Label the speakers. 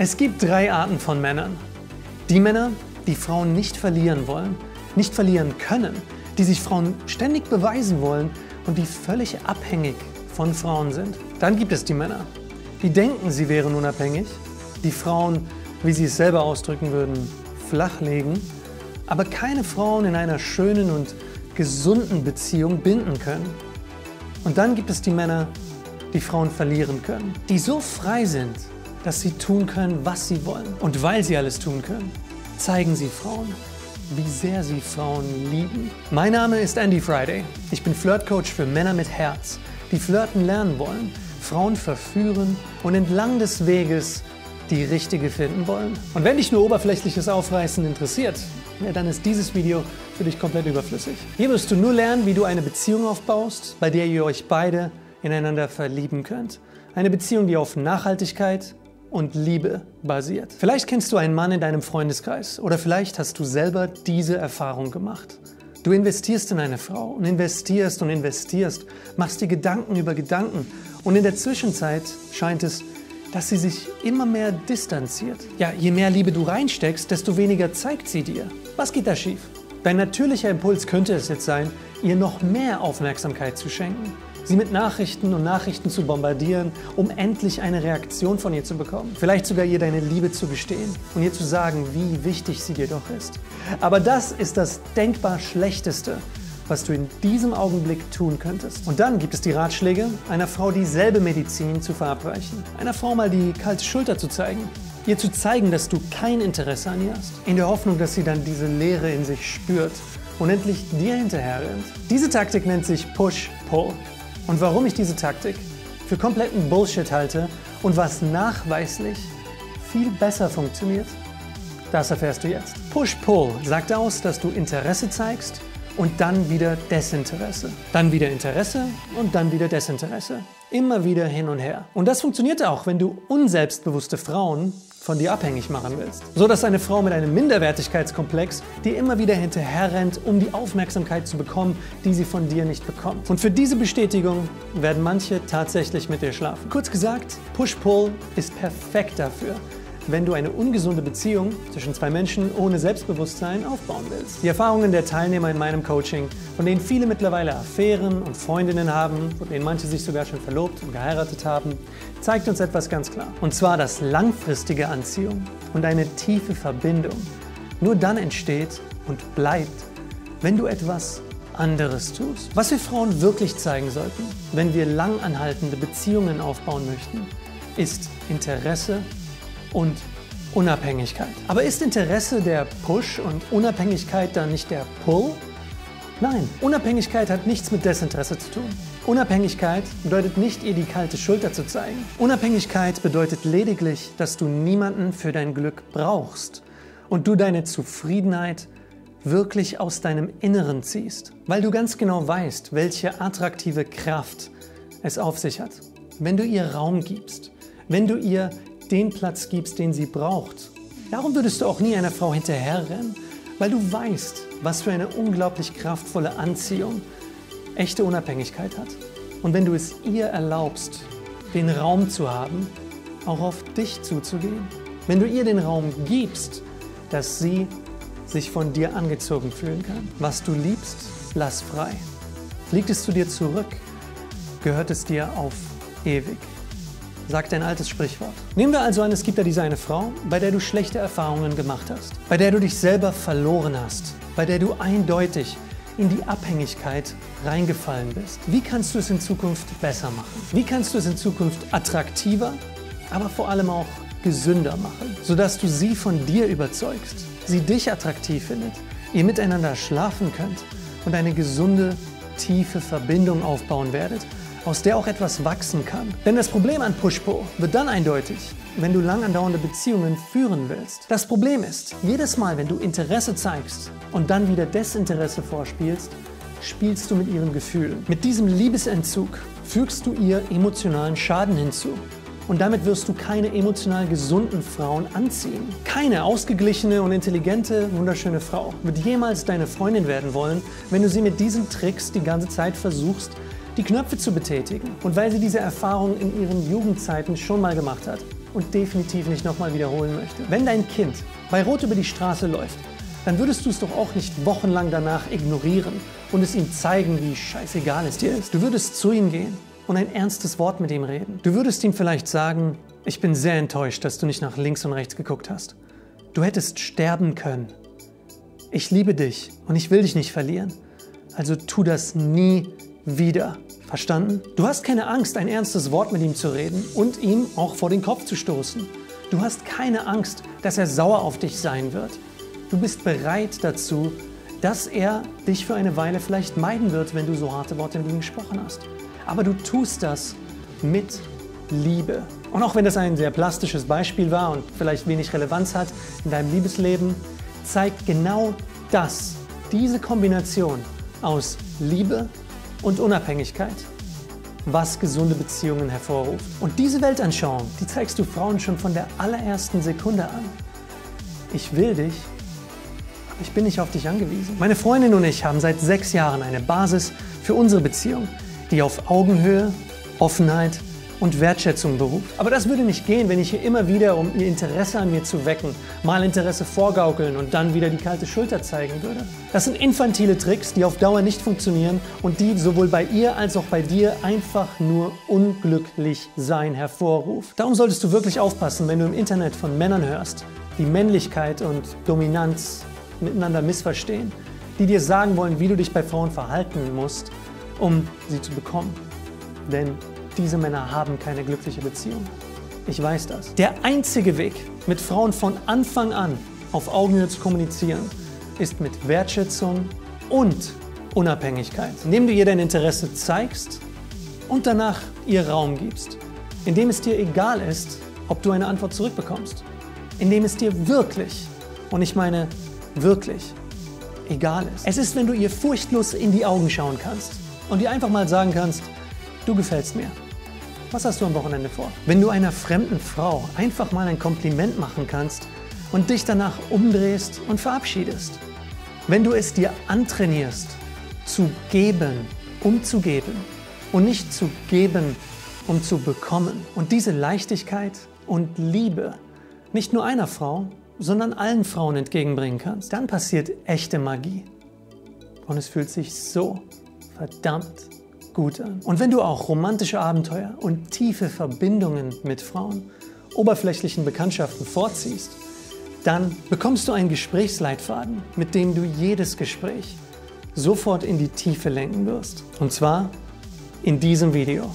Speaker 1: Es gibt drei Arten von Männern. Die Männer, die Frauen nicht verlieren wollen, nicht verlieren können, die sich Frauen ständig beweisen wollen und die völlig abhängig von Frauen sind. Dann gibt es die Männer, die denken, sie wären unabhängig, die Frauen, wie sie es selber ausdrücken würden, flachlegen, aber keine Frauen in einer schönen und gesunden Beziehung binden können. Und dann gibt es die Männer, die Frauen verlieren können, die so frei sind, dass sie tun können, was sie wollen. Und weil sie alles tun können, zeigen sie Frauen, wie sehr sie Frauen lieben. Mein Name ist Andy Friday. Ich bin Flirtcoach für Männer mit Herz, die flirten lernen wollen, Frauen verführen und entlang des Weges die richtige finden wollen. Und wenn dich nur oberflächliches Aufreißen interessiert, ja, dann ist dieses Video für dich komplett überflüssig. Hier wirst du nur lernen, wie du eine Beziehung aufbaust, bei der ihr euch beide ineinander verlieben könnt. Eine Beziehung, die auf Nachhaltigkeit und Liebe basiert. Vielleicht kennst du einen Mann in deinem Freundeskreis oder vielleicht hast du selber diese Erfahrung gemacht. Du investierst in eine Frau und investierst und investierst, machst dir Gedanken über Gedanken und in der Zwischenzeit scheint es, dass sie sich immer mehr distanziert. Ja, je mehr Liebe du reinsteckst, desto weniger zeigt sie dir. Was geht da schief? Dein natürlicher Impuls könnte es jetzt sein, ihr noch mehr Aufmerksamkeit zu schenken sie mit Nachrichten und Nachrichten zu bombardieren, um endlich eine Reaktion von ihr zu bekommen. Vielleicht sogar ihr deine Liebe zu gestehen und ihr zu sagen, wie wichtig sie dir doch ist. Aber das ist das denkbar Schlechteste, was du in diesem Augenblick tun könntest. Und dann gibt es die Ratschläge, einer Frau dieselbe Medizin zu verabreichen. Einer Frau mal die kalte Schulter zu zeigen. Ihr zu zeigen, dass du kein Interesse an ihr hast. In der Hoffnung, dass sie dann diese Leere in sich spürt und endlich dir hinterher rennt. Diese Taktik nennt sich Push-Pull. Und warum ich diese Taktik für kompletten Bullshit halte und was nachweislich viel besser funktioniert, das erfährst du jetzt. Push-Pull sagt aus, dass du Interesse zeigst und dann wieder Desinteresse. Dann wieder Interesse und dann wieder Desinteresse. Immer wieder hin und her. Und das funktioniert auch, wenn du unselbstbewusste Frauen von dir abhängig machen willst. So dass eine Frau mit einem Minderwertigkeitskomplex dir immer wieder hinterherrennt, um die Aufmerksamkeit zu bekommen, die sie von dir nicht bekommt. Und für diese Bestätigung werden manche tatsächlich mit dir schlafen. Kurz gesagt, Push-Pull ist perfekt dafür wenn du eine ungesunde Beziehung zwischen zwei Menschen ohne Selbstbewusstsein aufbauen willst. Die Erfahrungen der Teilnehmer in meinem Coaching, von denen viele mittlerweile Affären und Freundinnen haben, von denen manche sich sogar schon verlobt und geheiratet haben, zeigt uns etwas ganz klar. Und zwar, dass langfristige Anziehung und eine tiefe Verbindung nur dann entsteht und bleibt, wenn du etwas anderes tust. Was wir Frauen wirklich zeigen sollten, wenn wir langanhaltende Beziehungen aufbauen möchten, ist Interesse und Unabhängigkeit. Aber ist Interesse der Push und Unabhängigkeit dann nicht der Pull? Nein, Unabhängigkeit hat nichts mit Desinteresse zu tun. Unabhängigkeit bedeutet nicht, ihr die kalte Schulter zu zeigen. Unabhängigkeit bedeutet lediglich, dass du niemanden für dein Glück brauchst und du deine Zufriedenheit wirklich aus deinem Inneren ziehst, weil du ganz genau weißt, welche attraktive Kraft es auf sich hat. Wenn du ihr Raum gibst, wenn du ihr den Platz gibst, den sie braucht. Darum würdest du auch nie einer Frau hinterherrennen, weil du weißt, was für eine unglaublich kraftvolle Anziehung echte Unabhängigkeit hat. Und wenn du es ihr erlaubst, den Raum zu haben, auch auf dich zuzugehen, wenn du ihr den Raum gibst, dass sie sich von dir angezogen fühlen kann. Was du liebst, lass frei. Fliegt es zu dir zurück, gehört es dir auf ewig sagt ein altes Sprichwort. Nehmen wir also an, es gibt da diese eine Frau, bei der du schlechte Erfahrungen gemacht hast, bei der du dich selber verloren hast, bei der du eindeutig in die Abhängigkeit reingefallen bist. Wie kannst du es in Zukunft besser machen? Wie kannst du es in Zukunft attraktiver, aber vor allem auch gesünder machen, sodass du sie von dir überzeugst, sie dich attraktiv findet, ihr miteinander schlafen könnt und eine gesunde, tiefe Verbindung aufbauen werdet aus der auch etwas wachsen kann. Denn das Problem an Push-Pull wird dann eindeutig, wenn du lang andauernde Beziehungen führen willst. Das Problem ist, jedes Mal, wenn du Interesse zeigst und dann wieder Desinteresse vorspielst, spielst du mit ihren Gefühlen. Mit diesem Liebesentzug fügst du ihr emotionalen Schaden hinzu. Und damit wirst du keine emotional gesunden Frauen anziehen. Keine ausgeglichene und intelligente, wunderschöne Frau wird jemals deine Freundin werden wollen, wenn du sie mit diesen Tricks die ganze Zeit versuchst, die Knöpfe zu betätigen. Und weil sie diese Erfahrung in ihren Jugendzeiten schon mal gemacht hat und definitiv nicht nochmal wiederholen möchte. Wenn dein Kind bei Rot über die Straße läuft, dann würdest du es doch auch nicht wochenlang danach ignorieren und es ihm zeigen, wie scheißegal es dir ist. Du würdest zu ihm gehen und ein ernstes Wort mit ihm reden. Du würdest ihm vielleicht sagen, ich bin sehr enttäuscht, dass du nicht nach links und rechts geguckt hast. Du hättest sterben können. Ich liebe dich und ich will dich nicht verlieren. Also tu das nie wieder. Verstanden? Du hast keine Angst, ein ernstes Wort mit ihm zu reden und ihm auch vor den Kopf zu stoßen. Du hast keine Angst, dass er sauer auf dich sein wird. Du bist bereit dazu, dass er dich für eine Weile vielleicht meiden wird, wenn du so harte Worte mit ihm gesprochen hast. Aber du tust das mit Liebe. Und auch wenn das ein sehr plastisches Beispiel war und vielleicht wenig Relevanz hat in deinem Liebesleben, zeigt genau das, diese Kombination aus Liebe und Unabhängigkeit, was gesunde Beziehungen hervorruft. Und diese Weltanschauung, die zeigst du Frauen schon von der allerersten Sekunde an. Ich will dich, aber ich bin nicht auf dich angewiesen. Meine Freundin und ich haben seit sechs Jahren eine Basis für unsere Beziehung, die auf Augenhöhe, Offenheit und Wertschätzung beruft. Aber das würde nicht gehen, wenn ich hier immer wieder, um ihr Interesse an mir zu wecken, mal Interesse vorgaukeln und dann wieder die kalte Schulter zeigen würde. Das sind infantile Tricks, die auf Dauer nicht funktionieren und die sowohl bei ihr als auch bei dir einfach nur unglücklich sein hervorruft. Darum solltest du wirklich aufpassen, wenn du im Internet von Männern hörst, die Männlichkeit und Dominanz miteinander missverstehen, die dir sagen wollen, wie du dich bei Frauen verhalten musst, um sie zu bekommen. Denn diese Männer haben keine glückliche Beziehung. Ich weiß das. Der einzige Weg, mit Frauen von Anfang an auf Augenhöhe zu kommunizieren, ist mit Wertschätzung und Unabhängigkeit. Indem du ihr dein Interesse zeigst und danach ihr Raum gibst. Indem es dir egal ist, ob du eine Antwort zurückbekommst. Indem es dir wirklich, und ich meine wirklich, egal ist. Es ist, wenn du ihr furchtlos in die Augen schauen kannst und ihr einfach mal sagen kannst, du gefällst mir. Was hast du am Wochenende vor? Wenn du einer fremden Frau einfach mal ein Kompliment machen kannst und dich danach umdrehst und verabschiedest. Wenn du es dir antrainierst, zu geben, um zu geben und nicht zu geben, um zu bekommen. Und diese Leichtigkeit und Liebe nicht nur einer Frau, sondern allen Frauen entgegenbringen kannst, dann passiert echte Magie. Und es fühlt sich so verdammt gut an. Und wenn du auch romantische Abenteuer und tiefe Verbindungen mit Frauen, oberflächlichen Bekanntschaften vorziehst, dann bekommst du einen Gesprächsleitfaden, mit dem du jedes Gespräch sofort in die Tiefe lenken wirst. Und zwar in diesem Video.